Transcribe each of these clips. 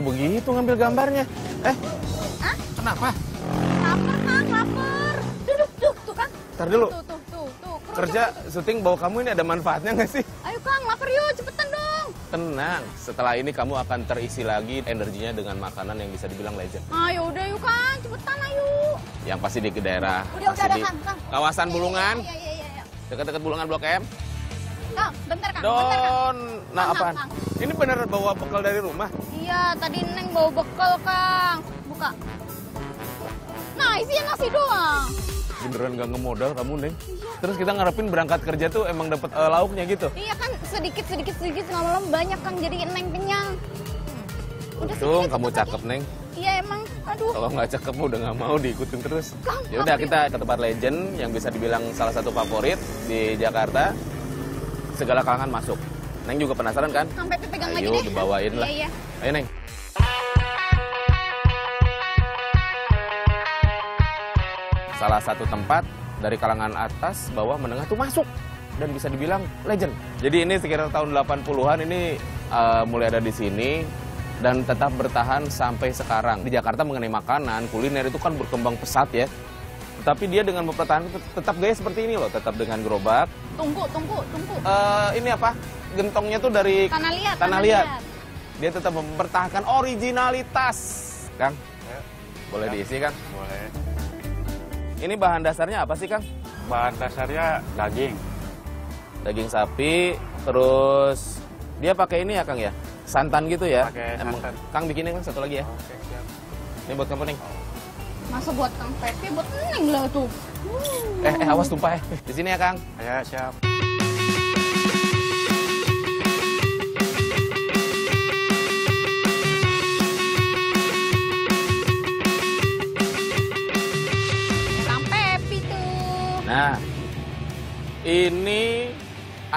Kenapa begitu ngambil gambarnya? Eh, Hah? kenapa? Lapar, Kang, lapar. Duduk, tuh, tuh, Kang. Ntar dulu. Tuh, tuh, tuh, tuh. Kang, Kerja syuting bawa kamu ini ada manfaatnya nggak sih? Ayo, Kang, lapar yuk, cepetan dong. Tenang, setelah ini kamu akan terisi lagi energinya dengan makanan yang bisa dibilang legend. Ayo, udah yuk, Kang, cepetan ayo. Yang pasti di daerah, Udah, pasti udah, di kawasan Bulungan, Iya, iya, iya, iya. dekat-dekat Bulungan Blok M. Kang, bentar, Kang, bentar, Kang. Don, nah apaan? Kang. Ini bener bawa bekal dari rumah? Iya, tadi Neng bawa bekal, Kang. Buka. Nah, isinya nasi doang. Beneran gak ngemodal kamu, Neng? Terus kita ngarepin berangkat kerja tuh emang dapat eh, lauknya gitu? Iya kan, sedikit, sedikit, sedikit, lama-lama banyak, Kang. Jadi Neng kenyang. Udah Untung kamu cakep, Neng. Iya, emang. Aduh. Kalau nggak cakep udah nggak mau diikutin terus. Ya udah kita ke tempat legend yang bisa dibilang salah satu favorit di Jakarta. Segala kalangan masuk. Neng juga penasaran kan? Kang Pepe pegang lagi Ayo deh. dibawain lah. Iya, iya. Ayo Neng. Salah satu tempat dari kalangan atas, bawah, menengah tuh masuk dan bisa dibilang legend. Jadi ini sekitar tahun 80-an ini eh, mulai ada di sini dan tetap bertahan sampai sekarang. Di Jakarta mengenai makanan, kuliner itu kan berkembang pesat ya. Tapi dia dengan mempertahankan tet- tetap gaya seperti ini loh, tetap dengan gerobak. Tunggu, tunggu, tunggu. Eh, ini apa? Gentongnya tuh dari Tanah liat, tanah liat. Dia tetap mempertahankan originalitas, Kang. Boleh diisi, Kang? Boleh. Ini bahan dasarnya apa sih, Kang? Bahan dasarnya daging. Daging sapi, terus dia pakai ini ya, Kang ya? Santan gitu ya? Pakai Emang- santan. Kang bikinin Kang satu lagi ya. Oke, siap. Ini buat kamu, Neng. Masa buat Kang Pepe, buat Neng lah tuh. Uh. Eh, eh, awas tumpah ya. Di sini ya, Kang. Ya, siap.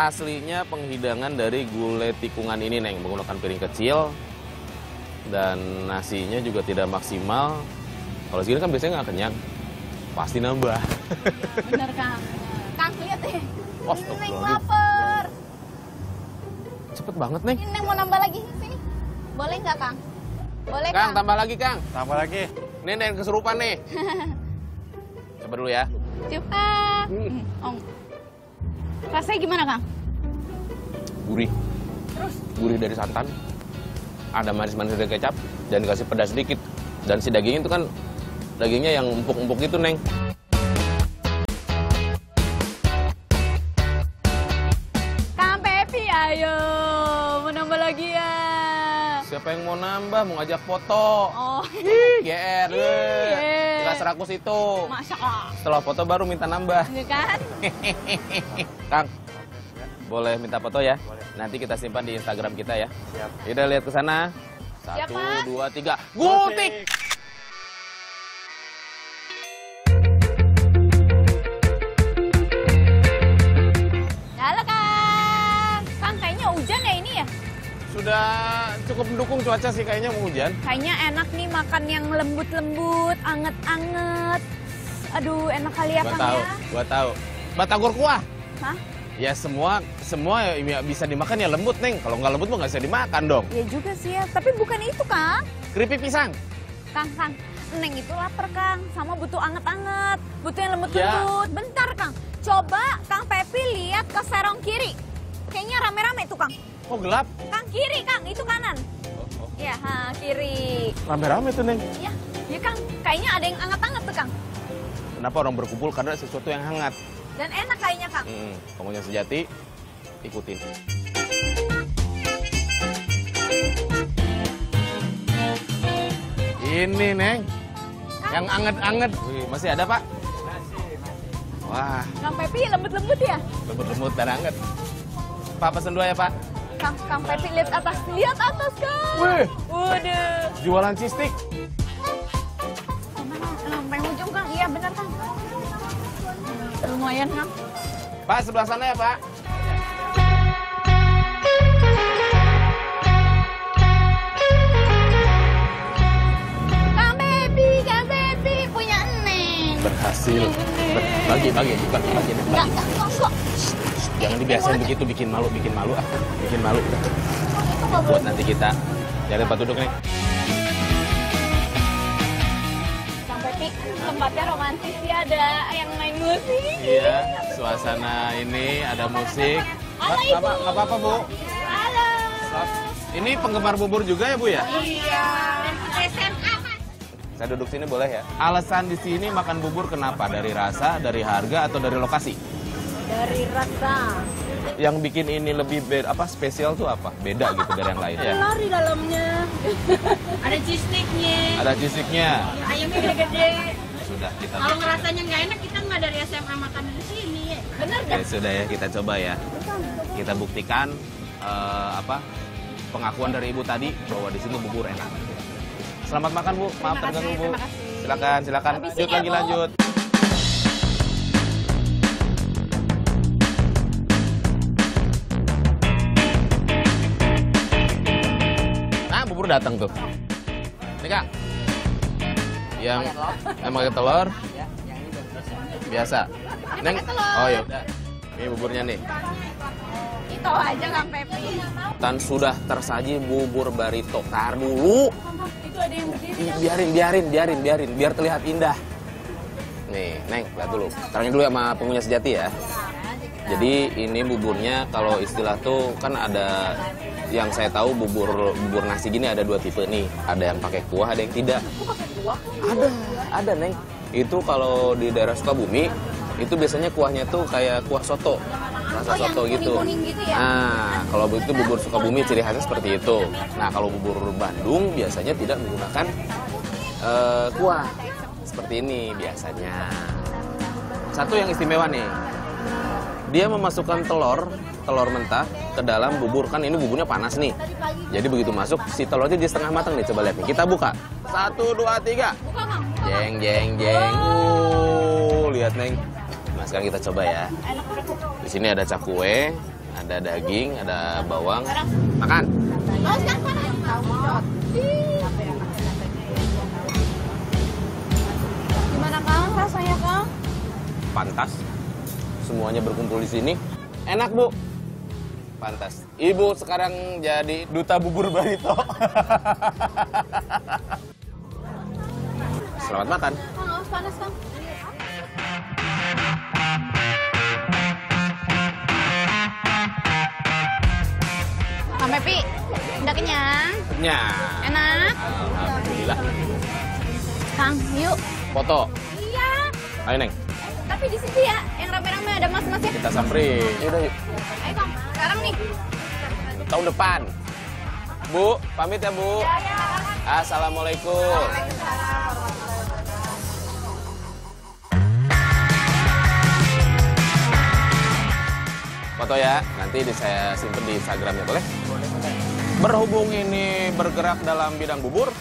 Aslinya penghidangan dari gulai tikungan ini, Neng. Menggunakan piring kecil dan nasinya juga tidak maksimal. Kalau segini kan biasanya nggak kenyang. Pasti nambah. Bener Kang. Kang lihat deh. Oh, Neng lapar. Cepet banget, Neng. Ini Neng mau nambah lagi sini. Boleh nggak Kang? Boleh Kang, Kang. tambah lagi, Kang. Tambah lagi. Ini Neng kesurupan nih. Coba dulu ya. Coba. Hmm. Hmm. Om. Rasanya gimana Kang? Gurih. Terus? Gurih dari santan. Ada manis-manis dari kecap dan dikasih pedas sedikit. Dan si dagingnya itu kan dagingnya yang empuk-empuk itu, Neng. Kang Pepe, ayo. Mau nambah lagi ya. Siapa yang mau nambah, mau ngajak foto? Oh, Ih, GR. Nggak serakus itu. masya Allah. Setelah foto baru minta nambah. Iya kan? Kang, boleh minta foto ya? Boleh. Nanti kita simpan di Instagram kita ya. Siap. Yaudah lihat ke sana. Siap, Satu, Mas. dua, tiga. Gutik! Sudah cukup mendukung cuaca sih kayaknya mau hujan. Kayaknya enak nih makan yang lembut-lembut, anget-anget. Aduh, enak kali ya Gua Kang tahu, ya. gua tahu. Batagor kuah. Hah? Ya semua semua ya bisa dimakan ya lembut, Neng. Kalau nggak lembut mah nggak bisa dimakan dong. Ya juga sih ya, tapi bukan itu Kang. Keripik pisang. Kang, Kang, Neng itu lapar Kang, sama butuh anget-anget, butuh yang Ya. lembut-lembut. Bentar Kang, coba Kang Pepi lihat ke serong kiri. Kayaknya rame-rame tuh Kang. Oh gelap. Kang kiri Kang, itu kanan. Oh, oh. Ya, ha, kiri. Rame-rame tuh, Neng. Ya, ya Kang, kayaknya ada yang anget-anget tuh Kang. Kenapa orang berkumpul? Karena sesuatu yang hangat. Dan enak kayaknya Kang. Hmm, pokoknya sejati, ikutin. Ini, Neng. Yang anget-anget. Wih, masih ada, Pak? Wah, Kang Pepi lembut-lembut ya? lembut-lembut dan anget. Pak, pesen dua ya, Pak? Kang, Kang Pepi lihat atas, lihat atas Kang. Wih. Waduh. Jualan cistik. Mana? Sampai ujung Kang, iya benar Kang. Lumayan Kang. Pak, sebelah sana ya, Pak. Kang Pepi, Kang Pepi punya Neng. Berhasil. Ber- bagi, bagi, bukan bagi. Enggak, bagi. enggak, enggak, enggak. Jangan dibiasain begitu, bikin malu, bikin malu. ah. Bikin malu. Buat nanti kita Cari tempat duduk nih. Tempatnya romantis ya ada yang main musik. Iya, suasana ini ada musik. Halo, Nggak apa-apa, Bu. Halo. Ini penggemar bubur juga ya, Bu ya? Iya. SMA. Saya duduk sini boleh ya? Alasan di sini makan bubur kenapa? Dari rasa, dari harga, atau dari lokasi? Dari rasa. Yang bikin ini lebih beda, apa spesial tuh apa? Beda gitu dari yang lain ya? Telur di dalamnya. ada cheese sticknya. Ada cisiknya. Ayamnya gede-gede. Sudah kita Kalau ngerasanya nggak enak kita nggak dari SMA makan di sini. Bener Ya, sudah ya kita coba ya. Kita buktikan eh, apa pengakuan dari ibu tadi bahwa di sini bubur enak. Selamat makan bu, maaf terganggu bu. Silakan, silakan. Lanjut ya, lagi Bu. lanjut. Datang tuh. Ini kak, yang yang pakai telur, biasa. Neng, oh ya udah. Ini buburnya nih. Itu aja Kang Pepi. Dan sudah tersaji bubur barito. Tar dulu. Itu ada yang berdiri. Biarin, biarin, biarin, biarin, biar terlihat indah. Nih, Neng, lihat dulu. Sekarang dulu sama pengunya sejati ya. Jadi ini buburnya kalau istilah tuh kan ada yang saya tahu bubur bubur nasi gini ada dua tipe nih. Ada yang pakai kuah, ada yang tidak. Ada, ada Neng. Itu kalau di daerah Sukabumi itu biasanya kuahnya tuh kayak kuah soto. Rasa Oh, yang soto gitu. gitu ya? Nah, kalau begitu bubur Sukabumi ciri khasnya seperti itu. Nah, kalau bubur Bandung biasanya tidak menggunakan eh, kuah seperti ini biasanya. Satu yang istimewa nih, dia memasukkan telur, telur mentah ke dalam bubur kan ini buburnya panas nih. Jadi begitu masuk si telurnya di setengah matang nih. Coba lihat nih. Kita buka. Satu, dua, tiga. Jeng, jeng, jeng. Uh, lihat neng. Nah sekarang kita coba ya. Di sini ada cakwe, ada daging, ada bawang. Makan. Gimana Kang rasanya Kang? Pantas. Semuanya berkumpul di sini. Enak, Bu. Pantas. Ibu sekarang jadi duta bubur barito. Selamat makan. Awas panas Kang. Kang Pepi, udah kenyang? Ya. Enak? Alhamdulillah. Kang, yuk. Foto. Iya, Ayo, Neng. tapi di situ ya, yang rame-rame ada mas-masnya. Kita samperin. Yaudah, yuk. Tahun depan. Bu, pamit ya, Bu. Assalamualaikum. Foto ya, nanti di saya simpen di Instagramnya boleh? Berhubung ini bergerak dalam bidang bubur,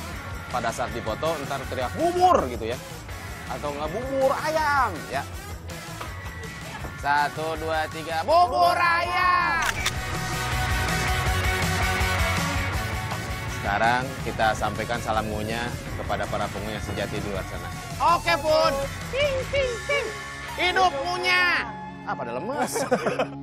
pada saat difoto ntar teriak bubur gitu ya, atau nggak bubur ayam ya. Satu dua tiga, bubur ayam. Sekarang kita sampaikan salam ngunya kepada para pengunya sejati di luar sana. Oke pun, ting ting ting, hidup ngunya. Ah pada lemes.